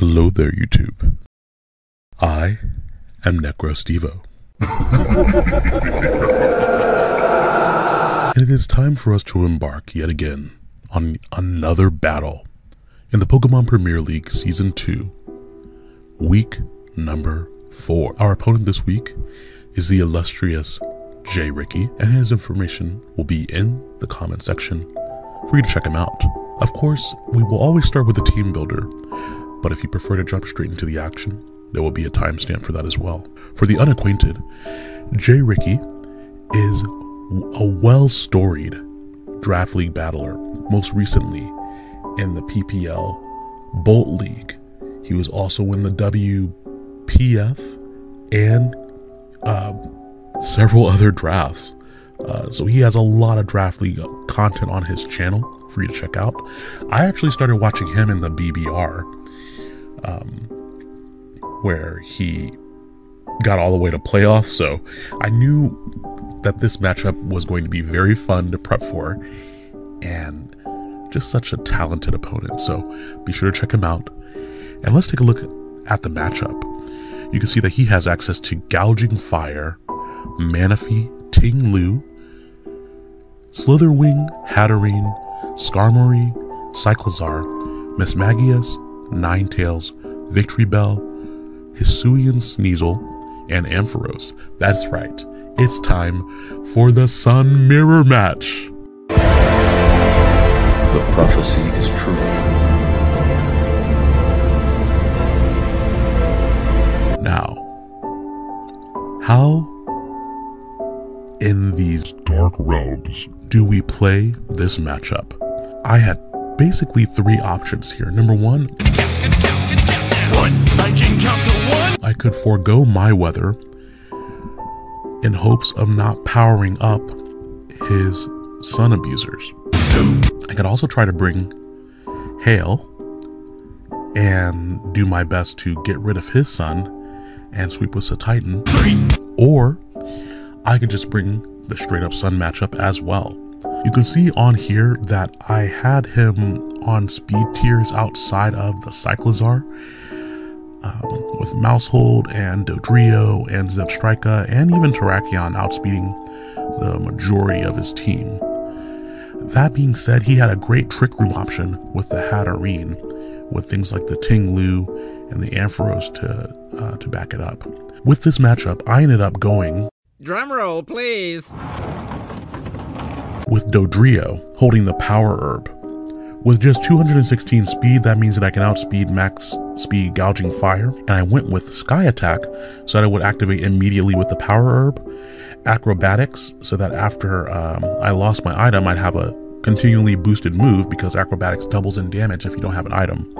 Hello there, YouTube. I am NecroStevo. and it is time for us to embark yet again on another battle in the Pokemon Premier League Season 2, week number 4. Our opponent this week is the illustrious J. Ricky, and his information will be in the comment section for you to check him out. Of course, we will always start with the team builder, but if you prefer to jump straight into the action, there will be a timestamp for that as well. For the unacquainted, Jay Ricky is a well storied draft league battler, most recently in the PPL Bolt League. He was also in the WPF and uh, several other drafts. Uh, so he has a lot of draft league content on his channel for you to check out. I actually started watching him in the BBR, um, where he got all the way to playoffs. So I knew that this matchup was going to be very fun to prep for, and just such a talented opponent. So be sure to check him out. And let's take a look at the matchup. You can see that he has access to Gouging Fire, Manaphy, Ting Lu, Slitherwing, Hatterene, Skarmory, Miss Mismagius, Ninetales, bell, Hisuian Sneasel, and Ampharos. That's right, it's time for the Sun Mirror match. The prophecy is true. Now, how in these dark realms do we play this matchup? I had basically three options here. Number one, I could forego my weather in hopes of not powering up his sun abusers. I could also try to bring Hail and do my best to get rid of his sun and sweep with the Titan. Or I could just bring the straight up sun matchup as well. You can see on here that I had him on speed tiers outside of the Cyclizar um, with Maushold and Dodrio and Zebstrika and even Terrakion outspeeding the majority of his team. That being said, he had a great trick room option with the Hatterene, with things like the Ting Lu and the Ampharos to, uh, to back it up. With this matchup, I ended up going Drumroll, please. With Dodrio holding the Power Herb. With just 216 speed, that means that I can outspeed max speed gouging fire, and I went with Sky Attack so that it would activate immediately with the Power Herb, Acrobatics so that after um, I lost my item, I'd have a continually boosted move because Acrobatics doubles in damage if you don't have an item.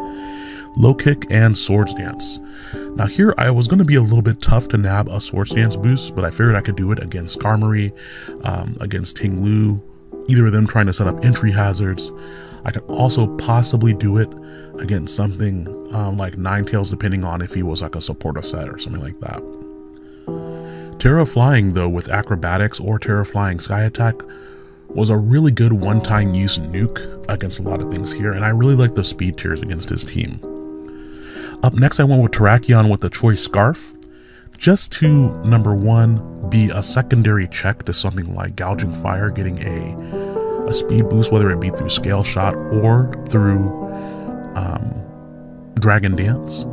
Low Kick and Swords Dance. Now here I was going to be a little bit tough to nab a Swords Dance boost, but I figured I could do it against Skarmory, um, against Ting Lu, either of them trying to set up entry hazards. I could also possibly do it against something um, like Ninetales, depending on if he was like a supporter set or something like that. Tera Flying, though, with Acrobatics or Tera Flying Sky Attack, was a really good one time use nuke against a lot of things here, and I really like the speed tiers against his team. Up next, I went with Terrakion with the Choice Scarf, just to number one, be a secondary check to something like Gouging Fire, getting a, a speed boost, whether it be through Scale Shot or through um, Dragon Dance.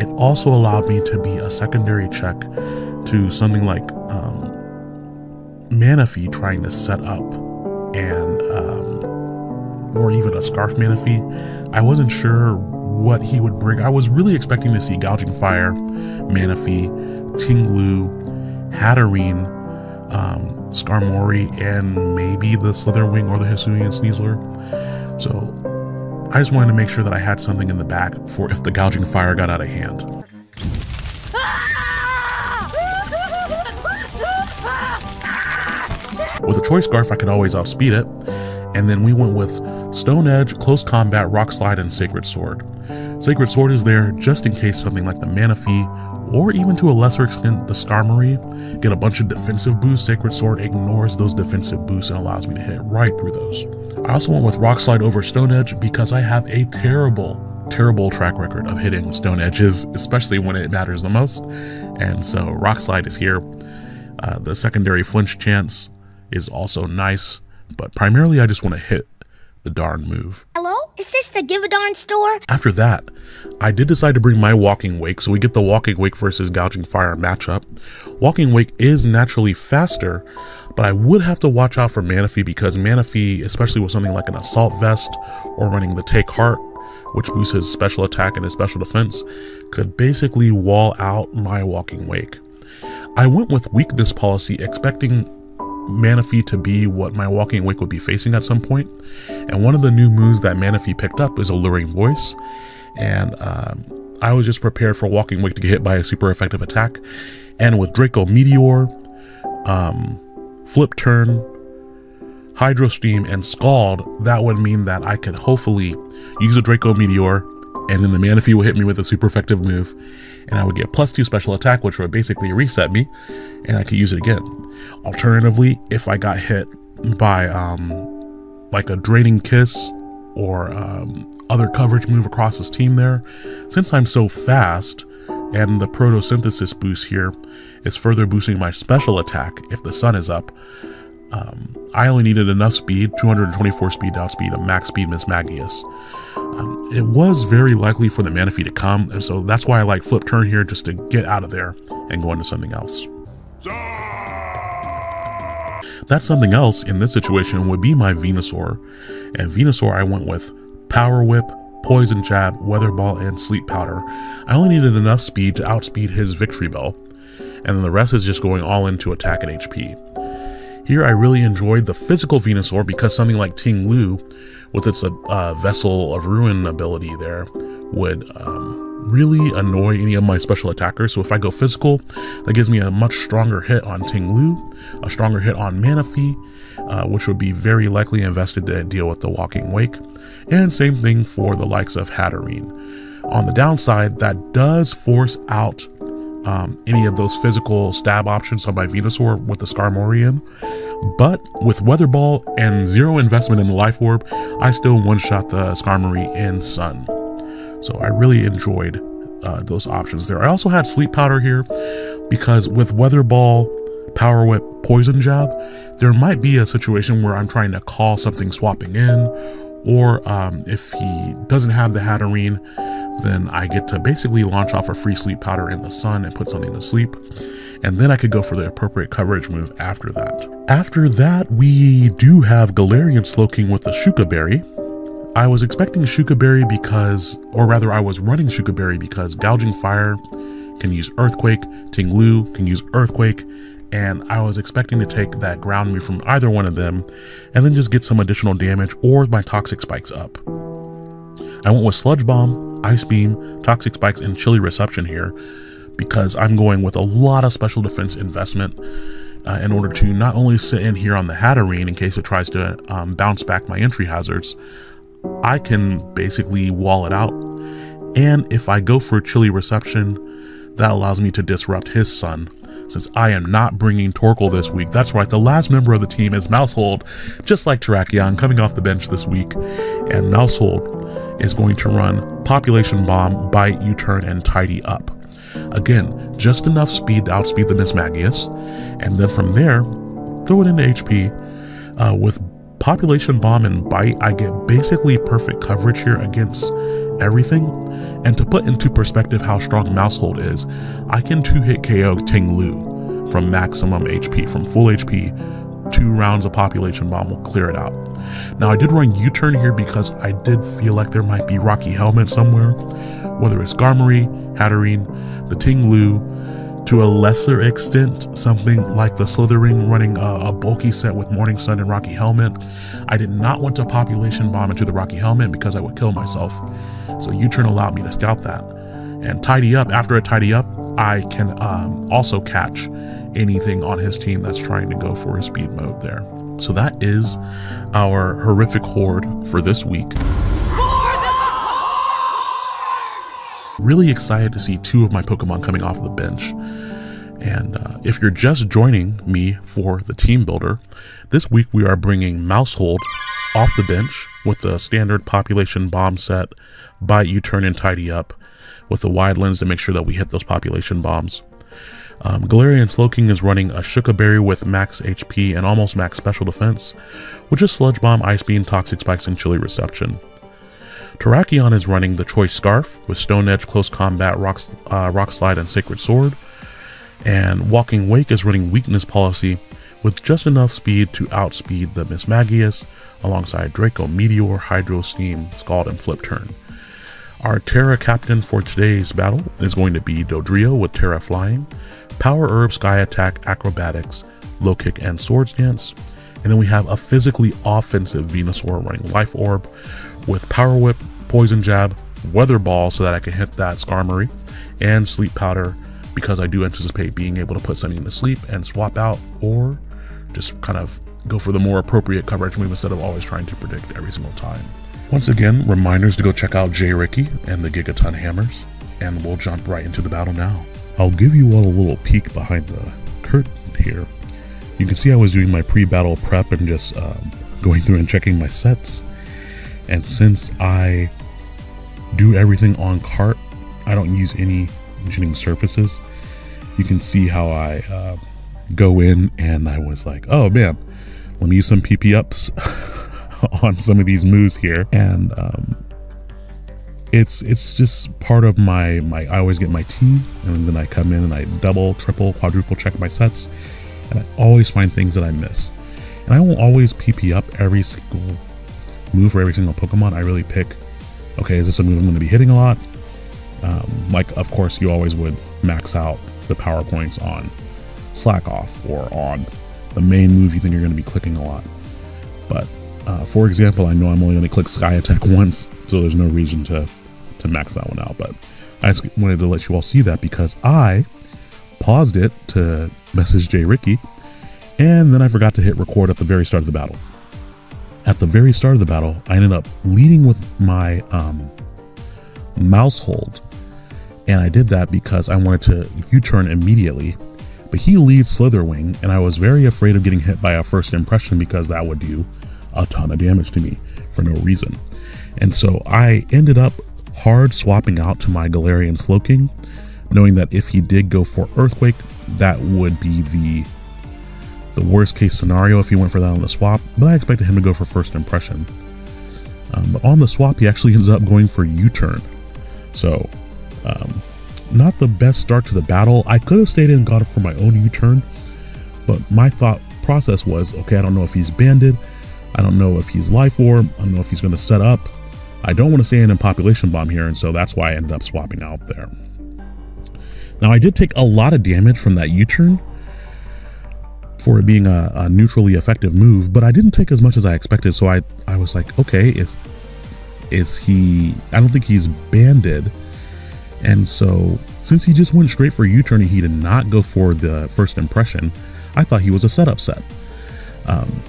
It also allowed me to be a secondary check to something like um, Manaphy trying to set up and um, or even a Scarf Manaphy. I wasn't sure what he would bring. I was really expecting to see Gouging Fire, Manaphy, Ting Lu, Hatterene, um, Skarmory, and maybe the Slitherwing or the Hisuian Sneasler. So I just wanted to make sure that I had something in the back for if the Gouging Fire got out of hand. With a choice scarf, I could always outspeed it. And then we went with Stone Edge, Close Combat, Rock Slide, and Sacred Sword. Sacred Sword is there just in case something like the Manaphy, or even to a lesser extent the Skarmory, get a bunch of defensive boosts. Sacred Sword ignores those defensive boosts and allows me to hit right through those. I also went with Rock Slide over Stone Edge because I have a terrible terrible track record of hitting stone edges, especially when it matters the most. And so Rock Slide is here. Uh, the secondary flinch chance is also nice, but primarily I just want to hit the darn move. Hello? Is this the Darn store? After that, I did decide to bring my Walking Wake, so we get the Walking Wake versus Gouging Fire matchup. Walking Wake is naturally faster, but I would have to watch out for Manaphy because Manaphy, especially with something like an Assault Vest or running the Take Heart, which boosts his special attack and his special defense, could basically wall out my Walking Wake. I went with weakness policy expecting Manaphy to be what my Walking Wake would be facing at some point. And one of the new moves that Manaphy picked up is Alluring Voice. And um, I was just prepared for Walking Wake to get hit by a super effective attack. And with Draco Meteor, um, Flip Turn, Hydro Steam, and Scald, that would mean that I could hopefully use a Draco Meteor, and then the Manaphy will hit me with a super effective move, and I would get plus two special attack, which would basically reset me, and I could use it again. Alternatively, if I got hit by um, like a draining kiss or um, other coverage move across his team there, since I'm so fast and the protosynthesis boost here is further boosting my special attack if the sun is up, um, I only needed enough speed, 224 speed to outspeed a max speed Mismagius. Um, it was very likely for the Manaphy to come, and so that's why I like flip turn here just to get out of there and go into something else. That something else in this situation would be my Venusaur. And Venusaur I went with Power Whip, Poison Jab, Weather Ball, and Sleep Powder. I only needed enough speed to outspeed his Victreebel, and then the rest is just going all into attack and HP. Here I really enjoyed the physical Venusaur because something like Ting Lu, with its uh, Vessel of Ruin ability there, would um, really annoy any of my special attackers. So if I go physical, that gives me a much stronger hit on Ting Lu, a stronger hit on Manaphy, uh, which would be very likely invested to deal with the Walking Wake. And same thing for the likes of Hatterene. On the downside, that does force out um, any of those physical stab options on my Venusaur with the Skarmory. But with Weather Ball and zero investment in the Life Orb, I still one shot the Skarmory in Sun. So I really enjoyed uh, those options there. I also had Sleep Powder here because with Weather Ball, Power Whip, Poison Jab, there might be a situation where I'm trying to call something swapping in, or um, if he doesn't have the Hatterene, then I get to basically launch off a free sleep powder in the sun and put something to sleep. And then I could go for the appropriate coverage move after that. After that, we do have Galarian Slowking with the Shuca Berry, I was expecting Shuca Berry because, or rather, I was running Shuca Berry because Gouging Fire can use Earthquake, Ting Lu can use Earthquake, and I was expecting to take that ground move from either one of them and then just get some additional damage or my Toxic Spikes up. I went with Sludge Bomb, Ice Beam, Toxic Spikes, and Chilly Reception here because I'm going with a lot of special defense investment uh, in order to not only sit in here on the Hatterene in case it tries to um, bounce back my entry hazards, I can basically wall it out. And if I go for chilly reception, that allows me to disrupt his sun. Since I am not bringing Torkoal this week, that's right, the last member of the team is Maushold, just like Terrakion, coming off the bench this week. And Maushold is going to run Population Bomb, Bite, U-Turn, and Tidy Up. Again, just enough speed to outspeed the Mismagius, and then from there, throw it into HP uh, with Population Bomb and Bite, I get basically perfect coverage here against everything. And to put into perspective how strong Maushold is, I can two hit KO Ting Lu from maximum HP, from full HP. Two rounds of Population Bomb will clear it out. Now, I did run U turn here because I did feel like there might be Rocky Helmet somewhere, whether it's Skarmory, Hatterene, the Ting Lu, to a lesser extent, something like the Slitherwing running a, a, bulky set with Morning Sun and Rocky Helmet. I did not want to population bomb into the Rocky Helmet because I would kill myself. So U-turn allowed me to scout that. And tidy up, after I tidy up, I can um, also catch anything on his team that's trying to go for a speed mode there. So that is our horrific horde for this week. Really excited to see two of my Pokemon coming off the bench. And uh, if you're just joining me for the team builder, this week we are bringing Maushold off the bench with the standard population bomb set, bite, U turn, and tidy up, with the wide lens to make sure that we hit those population bombs. Um, Galarian Slowking is running a Shuca Berry with max HP and almost max special defense, which is Sludge Bomb, Ice Beam, Toxic Spikes, and Chilly Reception. Terrakion is running the Choice Scarf with Stone Edge, Close Combat, Rock, uh, Rock Slide, and Sacred Sword. And Walking Wake is running Weakness Policy with just enough speed to outspeed the Mismagius alongside Draco Meteor, Hydro Steam, Scald, and Flip Turn. Our Tera captain for today's battle is going to be Dodrio with Tera Flying, Power Herb, Sky Attack, Acrobatics, Low Kick, and Swords Dance. And then we have a physically offensive Venusaur running Life Orb with Power Whip, Poison Jab, Weather Ball so that I can hit that Skarmory, and Sleep Powder because I do anticipate being able to put something to sleep and swap out or just kind of go for the more appropriate coverage move instead of always trying to predict every single time. Once again, reminders to go check out Jay Ricky and the Gigaton Hammers, and we'll jump right into the battle now. I'll give you all a little peek behind the curtain here. You can see I was doing my pre-battle prep and just um, going through and checking my sets. And since I do everything on cart, I don't use any engineering surfaces. You can see how I uh, go in and I was like, oh man, let me use some PP ups on some of these moves here. And um, it's it's just part of my my I always get my team and then I come in and I double, triple, quadruple check my sets and I always find things that I miss. And I won't always PP up every single move for every single Pokemon. I really pick, okay, is this a move I'm going to be hitting a lot? Um, like, of course, you always would max out the power points on Slack Off or on the main move you think you're going to be clicking a lot. But uh, for example, I know I'm only going to click Sky Attack once, so there's no reason to, to max that one out. But I just wanted to let you all see that because I paused it to message Jay Ricky, and then I forgot to hit record at the very start of the battle. At the very start of the battle, I ended up leading with my um, Maushold, and I did that because I wanted to U-turn immediately. But he leads Slitherwing, and I was very afraid of getting hit by a first impression because that would do a ton of damage to me for no reason. And so I ended up hard swapping out to my Galarian Slowking, knowing that if he did go for Earthquake, that would be the the worst case scenario if he went for that on the swap, but I expected him to go for first impression. Um, but on the swap, he actually ends up going for U-turn. So, um, not the best start to the battle. I could have stayed in and got it for my own U-turn, but my thought process was, okay, I don't know if he's banded. I don't know if he's life orb. I don't know if he's going to set up. I don't want to stay in a population bomb here, and so that's why I ended up swapping out there. Now, I did take a lot of damage from that U-turn for it being a, a, neutrally effective move, but I didn't take as much as I expected. So I, I was like, okay, is, is he, I don't think he's banded. And so since he just went straight for U-turn and he did not go for the first impression, I thought he was a setup set. Um,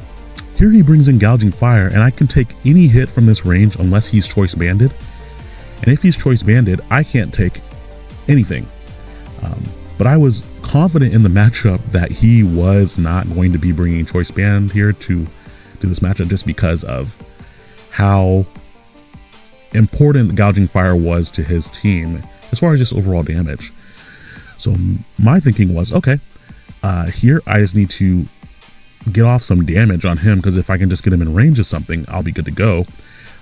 here he brings in Gouging Fire, and I can take any hit from this range unless he's Choice Banded. And if he's Choice Banded, I can't take anything. Um, but I was confident in the matchup that he was not going to be bringing Choice Band here to, to this matchup just because of how important Gouging Fire was to his team as far as just overall damage. So my thinking was, okay, uh, here I just need to get off some damage on him because if I can just get him in range of something, I'll be good to go.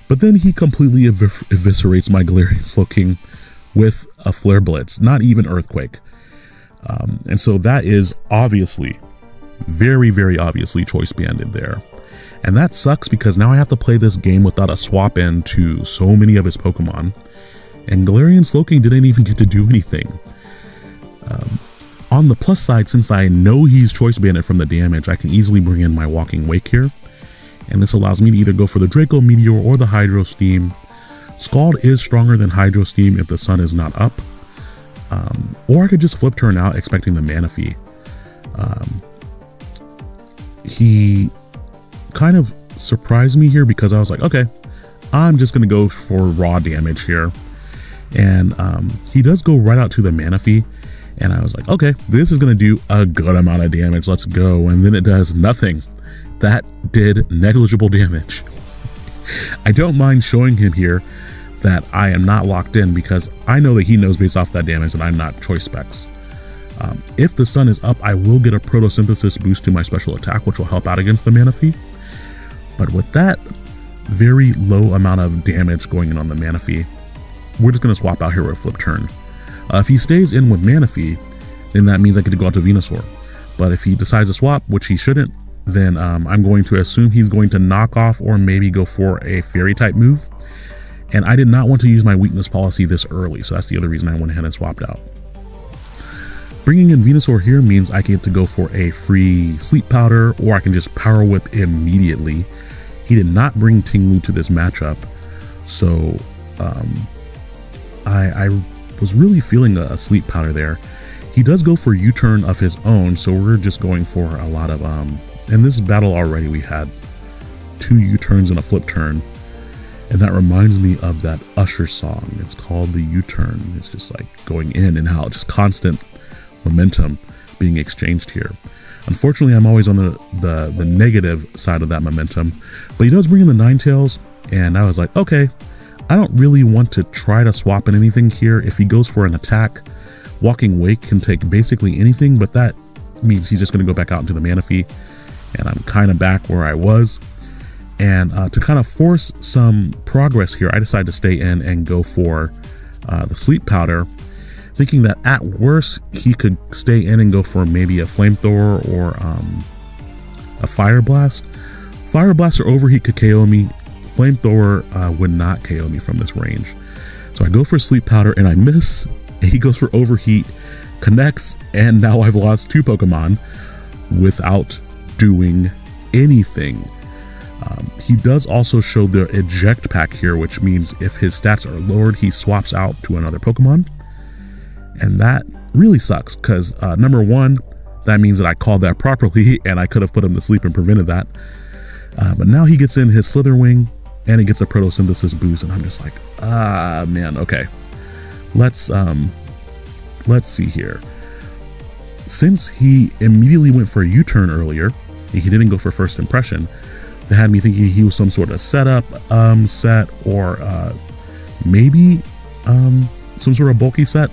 But then he completely ev- eviscerates my Galarian Slowking with a Flare Blitz, not even Earthquake. Um, and so that is obviously, very, very obviously choice banded there. And that sucks because now I have to play this game without a swap in to so many of his Pokemon. And Galarian Slowking didn't even get to do anything. Um, on the plus side, since I know he's choice banded from the damage, I can easily bring in my Walking Wake here. And this allows me to either go for the Draco Meteor or the Hydro Steam. Scald is stronger than Hydro Steam if the sun is not up. Um, or I could just flip turn out expecting the Manaphy. Um, he kind of surprised me here because I was like, okay, I'm just going to go for raw damage here. And um, he does go right out to the Manaphy. And I was like, okay, this is going to do a good amount of damage. Let's go. And then it does nothing. That did negligible damage. I don't mind showing him here that I am not locked in because I know that he knows based off that damage that I'm not choice specs. Um, if the sun is up, I will get a protosynthesis boost to my special attack, which will help out against the Manaphy. But with that very low amount of damage going in on the Manaphy, we're just going to swap out here with Flip Turn. Uh, if he stays in with Manaphy, then that means I get to go out to Venusaur. But if he decides to swap, which he shouldn't, then um, I'm going to assume he's going to knock off or maybe go for a fairy type move. And I did not want to use my weakness policy this early, so that's the other reason I went ahead and swapped out. Bringing in Venusaur here means I get to go for a free sleep powder or I can just power whip immediately. He did not bring Ting Lu to this matchup, so um, I, I was really feeling a, sleep powder there. He does go for U-turn of his own, so we're just going for a lot of um, in this battle already we had two U-turns and a flip turn. And that reminds me of that Usher song. It's called the U-turn. It's just like going in and out, just constant momentum being exchanged here. Unfortunately, I'm always on the, the, the negative side of that momentum, but he does bring in the Ninetales, and I was like, okay, I don't really want to try to swap in anything here. If he goes for an attack, Walking Wake can take basically anything, but that means he's just going to go back out into the Manaphy and I'm kind of back where I was. And uh, to kind of force some progress here, I decided to stay in and go for uh, the sleep powder, thinking that at worst he could stay in and go for maybe a flamethrower or um, a fire blast. Fire blast or overheat could KO me. Flamethrower uh, would not KO me from this range. So I go for sleep powder and I miss. And he goes for overheat, connects, and now I've lost two Pokemon without doing anything. Um, he does also show the eject pack here, which means if his stats are lowered, he swaps out to another Pokemon. And that really sucks because uh, number one, that means that I called that properly and I could have put him to sleep and prevented that. Uh, but now he gets in his Slitherwing and he gets a protosynthesis boost, and I'm just like, ah, man, okay. Let's um, let's see here. Since he immediately went for a U-turn earlier, and he didn't go for first impression. That had me thinking he was some sort of setup um, set or uh, maybe um, some sort of bulky set.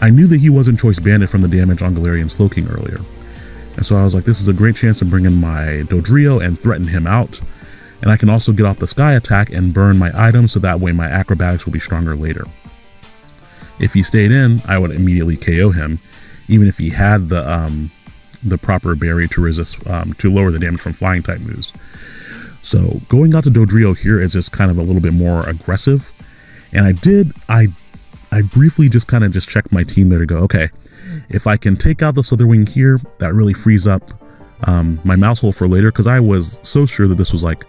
I knew that he wasn't choice banded from the damage on Galarian Slowking earlier. And so I was like, this is a great chance to bring in my Dodrio and threaten him out. And I can also get off the Sky attack and burn my items so that way my acrobatics will be stronger later. If he stayed in, I would immediately KO him, even if he had the um, the proper berry to resist um, to lower the damage from flying type moves. So going out to Dodrio here is just kind of a little bit more aggressive. And I did I I briefly just kind of just checked my team there to go, okay, if I can take out the Slitherwing here, that really frees up um, my Maushold for later because I was so sure that this was like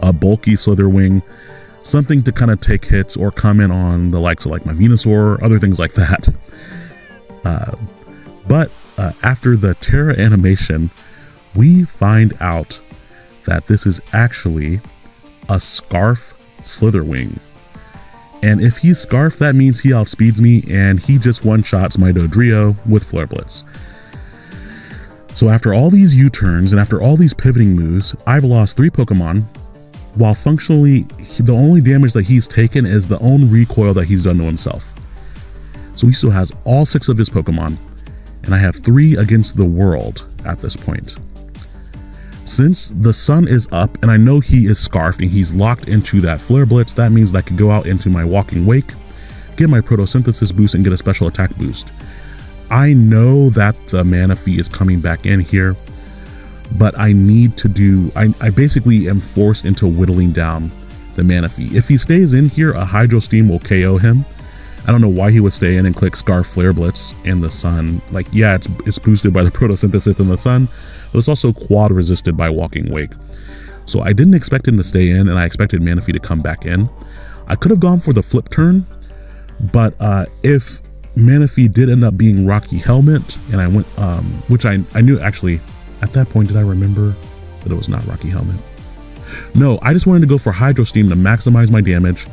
a bulky Slitherwing, something to kind of take hits or come in on the likes of like my Venusaur, other things like that. Uh, but uh, after the Tera animation, we find out that this is actually a Scarf Slitherwing. And if he's Scarf, that means he outspeeds me and he just one-shots my Dodrio with Flare Blitz. So after all these U-turns and after all these pivoting moves, I've lost three Pokemon, while functionally the only damage that he's taken is the own recoil that he's done to himself. So he still has all six of his Pokemon, and I have three against the world at this point. Since the sun is up and I know he is scarfed and he's locked into that flare blitz, that means that I can go out into my walking wake, get my protosynthesis boost and get a special attack boost. I know that the Manaphy is coming back in here, but I need to do, I, I basically am forced into whittling down the Manaphy. If he stays in here, a Hydro Steam will KO him, I don't know why he would stay in and click Scarf Flare Blitz in the sun. Like, yeah, it's, it's boosted by the protosynthesis in the sun, but it's also quad resisted by Walking Wake. So I didn't expect him to stay in, and I expected Manaphy to come back in. I could have gone for the flip turn, but uh, if Manaphy did end up being Rocky Helmet, and I went, um, which I, I knew actually, at that point, did I remember that it was not Rocky Helmet? No, I just wanted to go for Hydro Steam to maximize my damage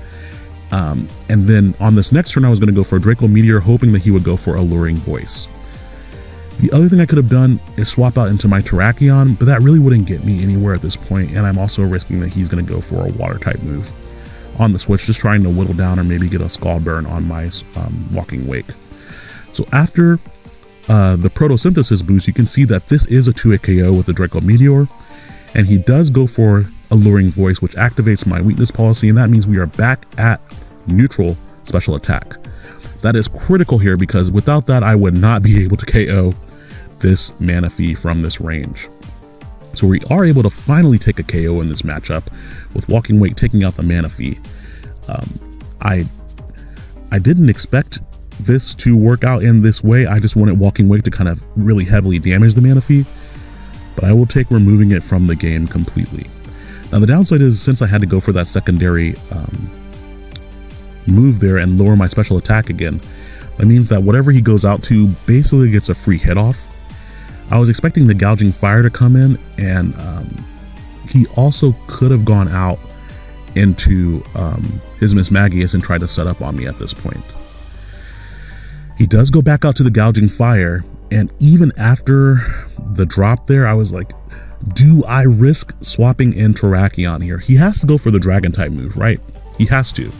um, and then on this next turn, I was going to go for Draco Meteor, hoping that he would go for Alluring Voice. The other thing I could have done is swap out into my Terrakion, but that really wouldn't get me anywhere at this point, and I'm also risking that he's going to go for a water type move on the switch, just trying to whittle down or maybe get a Scald Burn on my um, Walking Wake. So after uh, the Protosynthesis boost, you can see that this is a 2-hit KO with the Draco Meteor, and he does go for Alluring Voice, which activates my weakness policy, and that means we are back at neutral special attack. That is critical here because without that, I would not be able to KO this Manaphy from this range. So we are able to finally take a KO in this matchup with Walking Wake taking out the Manaphy. Um, I I didn't expect this to work out in this way. I just wanted Walking Wake to kind of really heavily damage the Manaphy, but I will take removing it from the game completely. Now the downside is since I had to go for that secondary um, move there and lower my special attack again, that means that whatever he goes out to basically gets a free hit off I was expecting the gouging fire to come in, and um, he also could have gone out into um, his Mismagius and tried to set up on me at this point. He does go back out to the gouging fire, and even after the drop there, I was like, do I risk swapping in Terrakion here? He has to go for the dragon type move, right? He has to.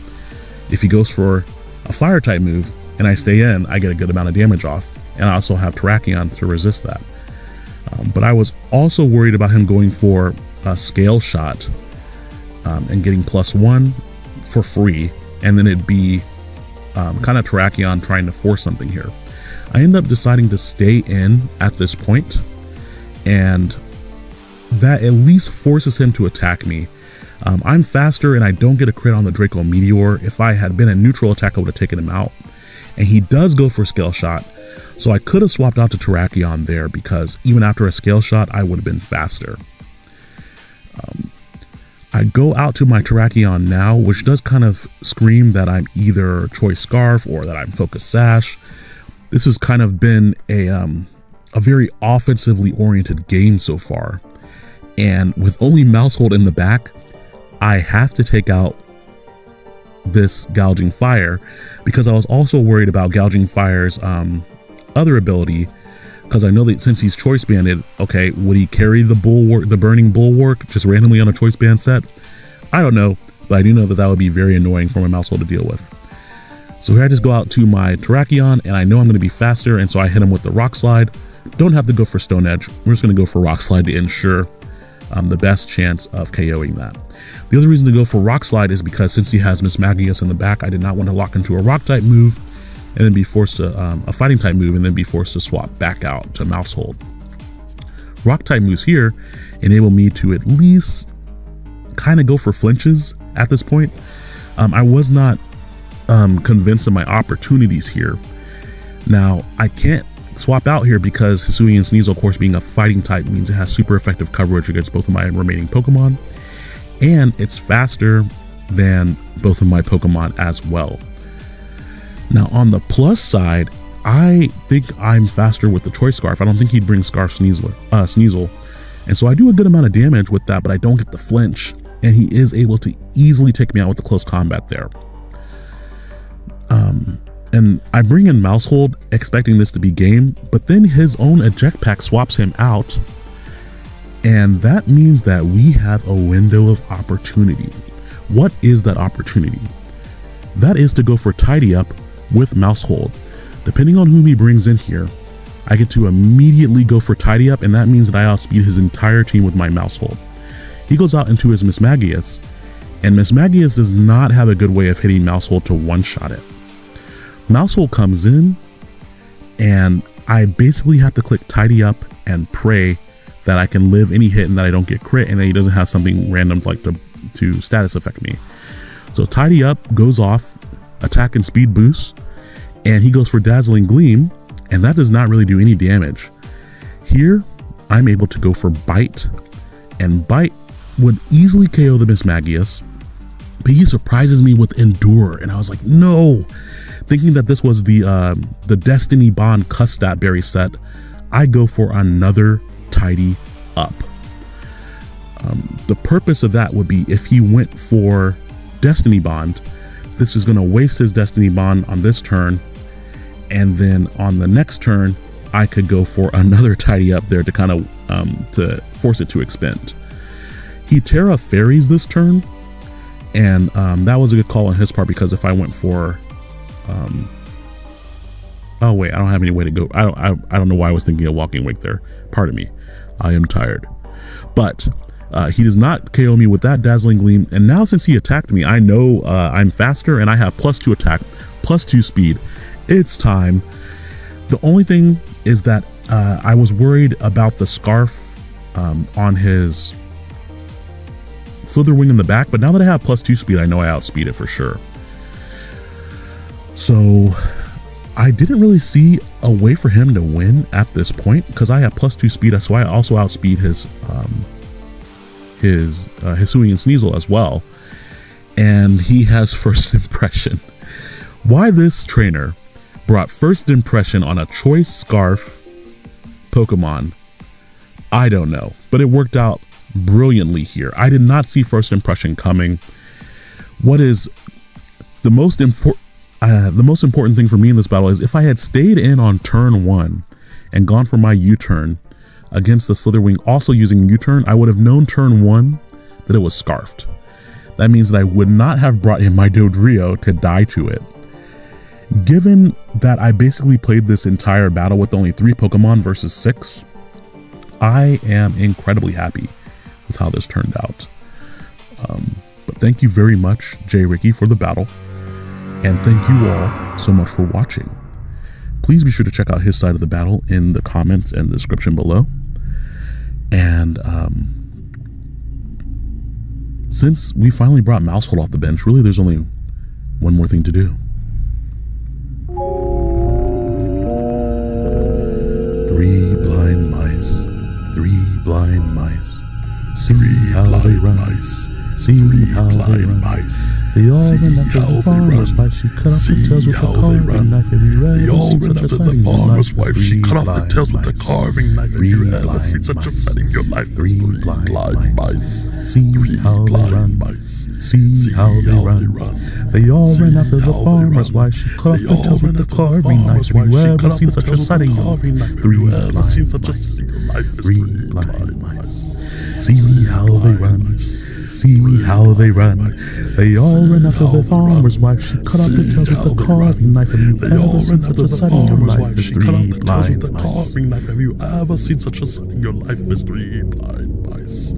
If he goes for a fire type move and I stay in, I get a good amount of damage off. And I also have Terrakion to resist that. Um, but I was also worried about him going for a scale shot um, and getting plus one for free, and then it'd be um, kind of Terrakion trying to force something here. I end up deciding to stay in at this point, and that at least forces him to attack me. Um, I'm faster and I don't get a crit on the Draco Meteor. If I had been a neutral attack, I would have taken him out. And he does go for Scale Shot, so I could have swapped out to Terrakion there because even after a scale shot, I would have been faster. Um, I go out to my Terrakion now, which does kind of scream that I'm either Choice Scarf or that I'm Focus Sash. This has kind of been a, um, a very offensively oriented game so far. And with only Maushold in the back, I have to take out this Gouging Fire because I was also worried about Gouging Fire's um, other ability because I know that since he's choice banded, okay, would he carry the bulwark, the burning bulwark, just randomly on a choice band set? I don't know, but I do know that that would be very annoying for my Maushold to deal with. So here I just go out to my Terrakion, and I know I'm going to be faster, and so I hit him with the Rock Slide. Don't have to go for Stone Edge. We're just going to go for Rock Slide to ensure um, the best chance of KOing that. The other reason to go for Rock Slide is because since he has Mismagius in the back, I did not want to lock into a Rock type move and then be forced to um, a fighting type move and then be forced to swap back out to Maushold. Rock type moves here enable me to at least kind of go for flinches at this point. Um, I was not um, convinced of my opportunities here. Now, I can't swap out here because Hisuian Sneasel, of course, being a fighting type means it has super effective coverage against both of my remaining Pokemon, and it's faster than both of my Pokemon as well. Now, on the plus side, I think I'm faster with the Choice Scarf. I don't think he'd bring Scarf Sneasel, uh, Sneasel. And so I do a good amount of damage with that, but I don't get the flinch. And he is able to easily take me out with the close combat there. And I bring in Maushold expecting this to be game, but then his own eject pack swaps him out. And that means that we have a window of opportunity. What is that opportunity? That is to go for Tidy Up with Maushold. Depending on whom he brings in here, I get to immediately go for Tidy Up, and that means that I outspeed his entire team with my Maushold. He goes out into his Mismagius, and Mismagius does not have a good way of hitting Maushold to one-shot it. Maushold comes in, and I basically have to click Tidy Up and pray that I can live any hit and that I don't get crit, and that he doesn't have something random like to, to status affect me. So Tidy Up goes off, attack and speed boost, and he goes for Dazzling Gleam, and that does not really do any damage. Here, I'm able to go for Bite, and Bite would easily KO the Mismagius, but he surprises me with Endure, and I was like, no! Thinking that this was the uh, the Destiny Bond Custap Berry set, I go for another Tidy Up. Um, the purpose of that would be if he went for Destiny Bond, this is going to waste his Destiny Bond on this turn. And then on the next turn, I could go for another tidy up there to kind of um, to force it to expend. He Tera fairies this turn, and um, that was a good call on his part because if I went for, um, oh wait, I don't have any way to go. I don't. I, I don't know why I was thinking of walking wake there. Pardon me. I am tired, but uh, he does not KO me with that dazzling gleam. And now since he attacked me, I know uh, I'm faster and I have plus two attack, plus two speed. It's time. The only thing is that uh, I was worried about the scarf um, on his Slither Wing in the back, but now that I have plus two speed, I know I outspeed it for sure. So I didn't really see a way for him to win at this point because I have plus two speed, so I also outspeed his um, his uh, Hisuian Sneasel as well, and he has first impression. Why this trainer brought first impression on a choice scarf Pokemon, I don't know, but it worked out brilliantly here. I did not see first impression coming. What is the most important? Uh, the most important thing for me in this battle is if I had stayed in on turn one and gone for my U-turn against the Slitherwing, also using U-turn, I would have known turn one that it was scarfed. That means that I would not have brought in my Dodrio to die to it. Given that I basically played this entire battle with only three Pokemon versus six, I am incredibly happy with how this turned out. Um, but thank you very much, Jay Ricky, for the battle. And thank you all so much for watching. Please be sure to check out his side of the battle in the comments and the description below. And um, since we finally brought Maushold off the bench, really there's only one more thing to do. Three blind mice, three blind mice. See Three how they blind run. mice. See Three how they run. mice. They all See run after the farmer's wife. She cut off the tails with the carving knife. Have you all seen ran after the sight in your farmer's wife. She cut off the tails with the carving knife. Have Three you ever seen such a sight in your life? Three blind mice. See how they run. See, how they run. they all ran after the farmer's wife. She cut off the tails with the the carving knife. Have you ever seen the such a sight in your life? Three you ever seen blind mice. sight in your life? Three blind mice. See how they run. See how they run. They all ran after the farmer's wife. She cut off the tails with the carving knife. Have you ever seen such a sight in your life? She cut off the tails with the carving knife. Have you ever seen such a sight in your life? Three blind mice.